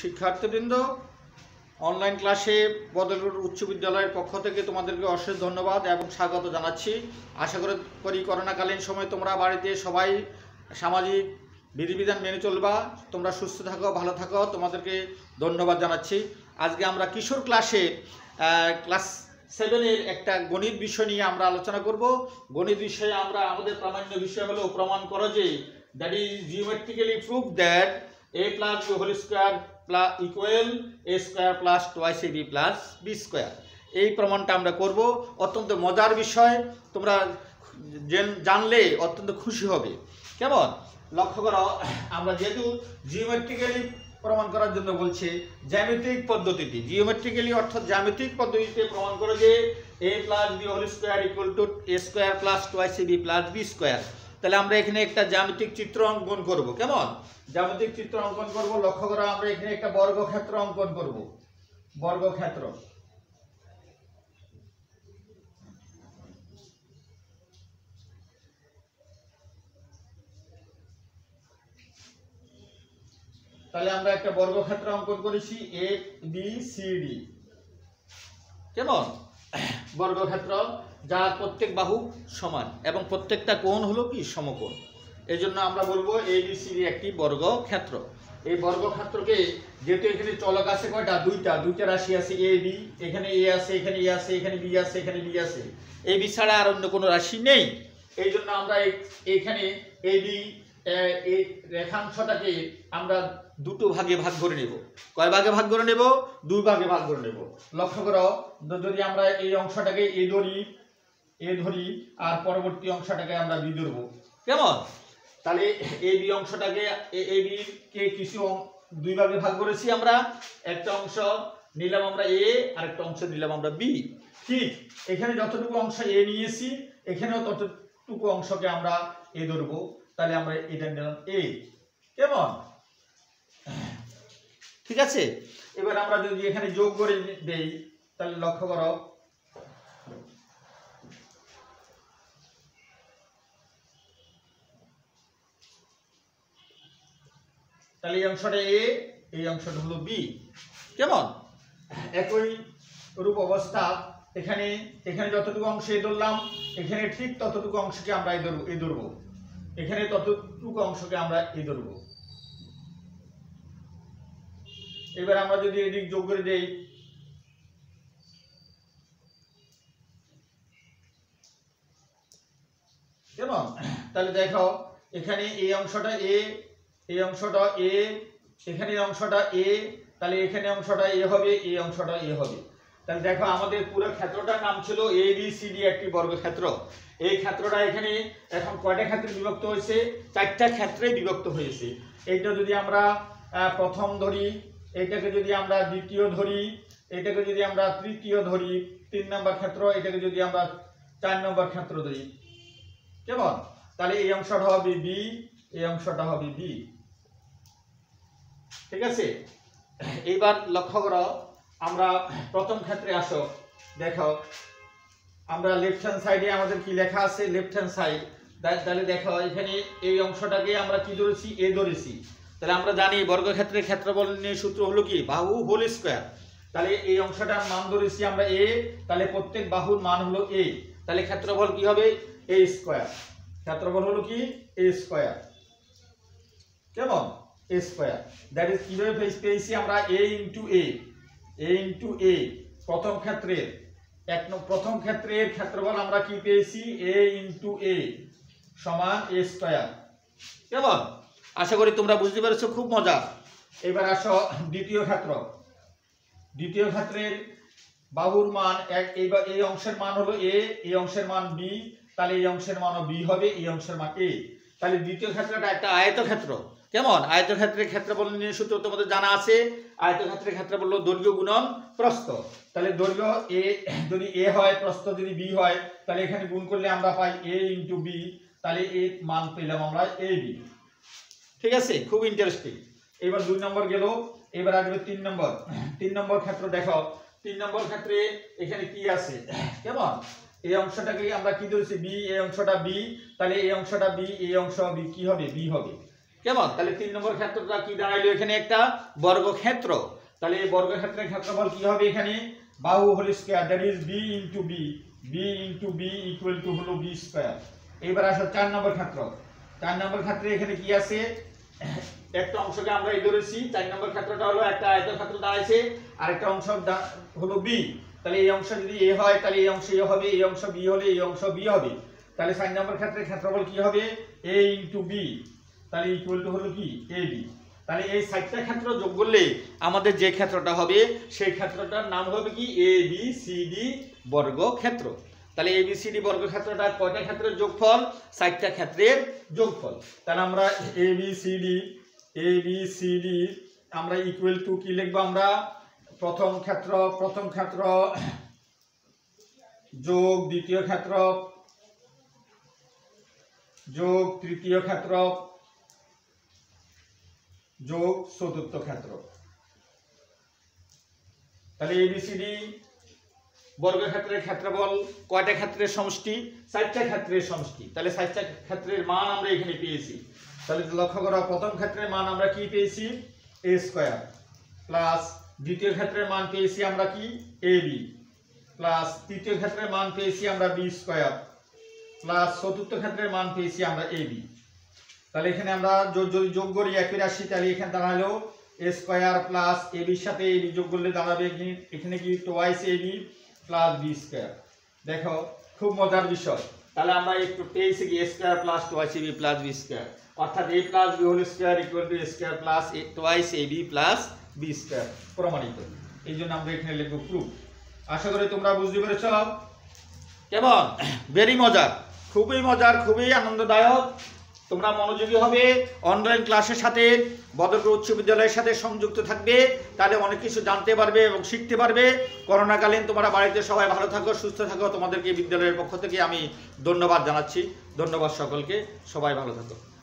শিক্ষার্থীবৃন্দ অনলাইন ক্লাসে বদলপুর উচ্চ বিদ্যালয়ের পক্ষ থেকে তোমাদেরকে অশেষ ধন্যবাদ এবং স্বাগত জানাচ্ছি। আশা করি করি করোনাকালীন সময় তোমরা বাড়িতে সবাই সামাজিক বিধিবিধান মেনে চলবা। তোমরা সুস্থ থাকো, ভালো থাকো, তোমাদেরকে ধন্যবাদ জানাচ্ছি। আজকে আমরা কিশোর ক্লাসে ক্লাস সেভেনের একটা গণিত বিষয় নিয়ে আমরা আলোচনা করব। গণিত বিষয়ে আমরা আমাদের প্রামাণ্য বিষয় হলো প্রমাণ করো যে that is geometrically prove that A plus B whole square plus equal A square plus twice A B plus B square এই প্রমাণটা আমরা করব। অত্যন্ত মজার বিষয়। তোমরা জেন- জানলে অত্যন্ত খুশি হবে। কেমন? লক্ষ্য করো, আমরা যেহেতু জিওমেট্রিক্যালি প্রমাণ করার জন্য বলছে, জ্যামিতিক পদ্ধতিটি। জিওমেট্রিক্যালি অর্থাৎ জ্যামিতিক পদ্ধতিতে প্রমাণ করো যে A plus B whole square equal to A square plus twice B plus B square তাহলে আমরা এখানে একটা জ্যামিতিক চিত্র অঙ্কন করব, কেমন? জ্যামিতিক চিত্র অঙ্কন করব, লক্ষ্য করো, আমরা এখানে একটা বর্গক্ষেত্র অঙ্কন করব। বর্গক্ষেত্র। তাহলে আমরা একটা বর্গক্ষেত্র অঙ্কন করেছি এ বি সি ডি কেমন? বর্গক্ষেত্র যার প্রত্যেক বাহু সমান এবং প্রত্যেকটা কোণ হলো কি? সমকোণ। এই জন্য আমরা বলব এ বি সি ডি একটি বর্গক্ষেত্র। এই বর্গক্ষেত্রকে যেহেতু এখানে চলক আছে কয়টা? দুইটা। দুইটা রাশি আছে এ বি এখানে এ আছে, এখানে এ আছে, এখানে বি আছে, এখানে বি আছে। এই বি ছাড়া আর অন্য কোনো রাশি নেই। এই জন্য আমরা এইখানে এ বি এই রেখাংশটাকে আমরা দুটো ভাগে ভাগ করে নেব। কয় ভাগে ভাগ করে নেব? দুই ভাগে ভাগ করে নেব। লক্ষ্য করো যদি আমরা এই অংশটাকে এ ধরি এ ধরি, আর পরবর্তী অংশটাকে আমরা বি ধরবো। কেমন? তাহলে এ বি অংশটাকে, এ বি কে কিছু দুই ভাগে ভাগ করেছি আমরা। একটা অংশ নিলাম আমরা এ আর একটা অংশ নিলাম আমরা বি। ঠিক এখানে যতটুকু অংশ এ নিয়েছি, এখানেও ততটুকু অংশকে আমরা এ ধরবো। তাহলে আমরা এটা নিলাম এ। কেমন? ঠিক আছে? এবার আমরা যদি এখানে যোগ করে দেই, তাহলে লক্ষ্য করো। তাহলে এই অংশটা এ, এই অংশটা হলো বি। কেমন? একই রূপ অবস্থা। এখানে এখানে যতটুকু অংশ এ ধরলাম, এখানে ঠিক ততটুকু অংশকে আমরা এ ধরবো এ ধরবো। এখানে ততটুকু অংশকে আমরা এ ধরবো। এবার আমরা যদি এদিক যোগ করে দেই কেমন তাহলে দেখো এখানে এই অংশটা এ এই অংশটা এ এখানে অংশটা এ তাহলে এখানে অংশটা এ হবে, এই অংশটা এ হবে। তাহলে দেখো, আমাদের পুরো ক্ষেত্রটার নাম ছিল এ বি সি ডি একটি বর্গক্ষেত্র। এই ক্ষেত্রটা এখানে এখন কয়টা ক্ষেত্রে বিভক্ত হয়েছে? চারটা ক্ষেত্রে বিভক্ত হয়েছে। এইটা যদি আমরা প্রথম ধরি এইটাকে যদি আমরা দ্বিতীয় ধরি, এটাকে যদি আমরা তৃতীয় ধরি, তিন নম্বর ক্ষেত্র, এটাকে যদি আমরা চার নম্বর ক্ষেত্র ধরি। কেমন? তাহলে এই অংশটা হবে বি এই অংশটা হবে বি ঠিক আছে? এইবার লক্ষ্য করো, আমরা প্রথম ক্ষেত্রে আসো, দেখো। আমরা লেফট হ্যান্ড সাইডে আমাদের কি লেখা আছে? লেফট হ্যান্ড সাইড তাহলে দেখো, এখানে এই অংশটাকে আমরা কি ধরেছি? এ ধরেছি। তাহলে আমরা জানি বর্গক্ষেত্রের ক্ষেত্রফল নিয়ে সূত্র হলো কি? বাহু হোল স্কোয়ার। তাহলে এই অংশটার মান ধরেছি আমরা এ, তাহলে প্রত্যেক বাহুর মান হলো এ। তাহলে ক্ষেত্রফল কি হবে? A square. ক্ষেত্রফল হলো কি? A square. কেমন? A square. দ্যাট ইজ কীভাবে পেয়েছি- আমরা? A into A. A into A. প্রথম ক্ষেত্রের। এক প্রথম ক্ষেত্রের ক্ষেত্রফল আমরা কি পেয়েছি? এ ইন্টু এ সমান এ স্কোয়ার। কেমন? আশা করি তোমরা বুঝতে পেরেছ, খুব মজা। এবার আসো দ্বিতীয় ক্ষেত্র। দ্বিতীয় ক্ষেত্রের বাহুর মান এক এই বা- এই অংশের মান হলো এ, এই অংশের মান বি, তাহলে এই অংশের মানও বি হবে, এই অংশের মান এ। তাহলে দ্বিতীয় ক্ষেত্রটা একটা আয়তক্ষেত্র। কেমন? আয়তক্ষেত্রের ক্ষেত্রফল নিয়ে সূত্র তোমাদের জানা আছে। আয়তক্ষেত্রের ক্ষেত্রফল দৈর্ঘ্য গুণন প্রস্থ। তাহলে দৈর্ঘ্য এ, যদি এ হয়, প্রস্থ যদি বি হয়, তাহলে এখানে গুণ করলে আমরা পাই এ ইন্টু বি। তাহলে এ মান পেলাম আমরা এ বি। ঠিক আছে? খুব ইন্টারেস্টিং এবার দুই নম্বর গেল, এবার আসবে তিন নম্বর তিন নম্বর ক্ষেত্র দেখো, তিন নম্বর ক্ষেত্রে এখানে কি আছে? কেমন? এই অংশটাকে আমরা কি ধরেছি? বি এই অংশটা বি তাহলে এই অংশটা বি এই অংশ বি কি হবে? বি হবে। কেমন? তাহলে তিন নম্বর ক্ষেত্রটা কি দাঁড়াইলো এখানে একটা? বর্গক্ষেত্র। তাহলে এই বর্গক্ষেত্রের ক্ষেত্রফল কি হবে এখানে? বাহু whole square that is B into B B into B equal to হলো বি স্কয়ার এবার আসো চার নম্বর ক্ষেত্র। চার নম্বর ক্ষেত্রে এখানে কি আছে? একটা অংশকে আমরা এই ধরেছি, চার নম্বর ক্ষেত্রটা হলো একটা আয়তক্ষেত্র দাঁড়াইছে আর একটা অংশ হলো বি তাহলে এই অংশ যদি এ হয়, তাহলে এই অংশ এ হবে, এই অংশ বি হলে এই অংশ বি হবে। তাহলে চার নম্বর ক্ষেত্রে ক্ষেত্রফল কি হবে? এ ইন্টু বি তাহলে ইকুয়াল টু হলো কি? এ বি তাহলে এই সাতটা ক্ষেত্র যোগ করলে আমাদের যে ক্ষেত্রটা হবে, সেই ক্ষেত্রটার নাম হবে কি? এ বি সি ডি বর্গ ক্ষেত্র তাহলে এ বি সি ডি বর্গ ক্ষেত্রটা কয়টা ক্ষেত্রের যোগফল? ষাটটা ক্ষেত্রের যোগফল। তাহলে আমরা A B C D A B C D আমরা ইকুয়াল টু কি লিখব আমরা? প্রথম ক্ষেত্র প্রথম ক্ষেত্র যোগ দ্বিতীয় ক্ষেত্র, যোগ তৃতীয় ক্ষেত্র, যোগ চতুর্থ ক্ষেত্র। তাহলে এবিসিডি বর্গক্ষেত্রের ক্ষেত্রফল, কয়টা ক্ষেত্রের সমষ্টি? চারটা ক্ষেত্রের সমষ্টি। তাহলে চারটা ক্ষেত্রের মান আমরা এখানে পেয়েছি। তাহলে লক্ষ্য করো, প্রথম ক্ষেত্রের মান আমরা কি পেয়েছি? এ স্কোয়ার। প্লাস দ্বিতীয় ক্ষেত্রের মান পেয়েছি আমরা কি? এ বি। প্লাস তৃতীয় ক্ষেত্রের মান পেয়েছি আমরা বি স্কোয়ার। প্লাস চতুর্থ ক্ষেত্রের মান পেয়েছি আমরা এ বি। তাহলে এখানে আমরা যদি যোগ করি একই রাশি, তাহলে এখানে দাঁড়াল এ স্কোয়ার প্লাস এ বির সাথে এ বি যোগ করলে দাঁড়াবে এখানে কি? Twice A B. Plus B square দেখো, খুব মজার বিষয়। তাহলে আমরা একটু পেয়েছি কি square plus twice A B plus B square অর্থাৎ A plus B whole square equal to square plus twice A B plus B square প্রমাণিত। এই জন্য আমরা এখানে লিখব প্রুফ আশা করি তোমরা বুঝতে পেরেছ। কেমন? ভেরি মজার। খুবই মজার, খুবই আনন্দদায়ক। তোমরা মনোযোগী হবে অনলাইন ক্লাসের সাথে, বদরপুর উচ্চ বিদ্যালয়ের সাথে সংযুক্ত থাকবে, তাহলে অনেক কিছু জানতে পারবে এবং শিখতে পারবে। করোনাকালীন তোমরা বাড়িতে সবাই ভালো থাকো, সুস্থ থাকো, তোমাদেরকে বিদ্যালয়ের পক্ষ থেকে আমি ধন্যবাদ জানাচ্ছি। ধন্যবাদ সকলকে, সবাই ভালো থাকো।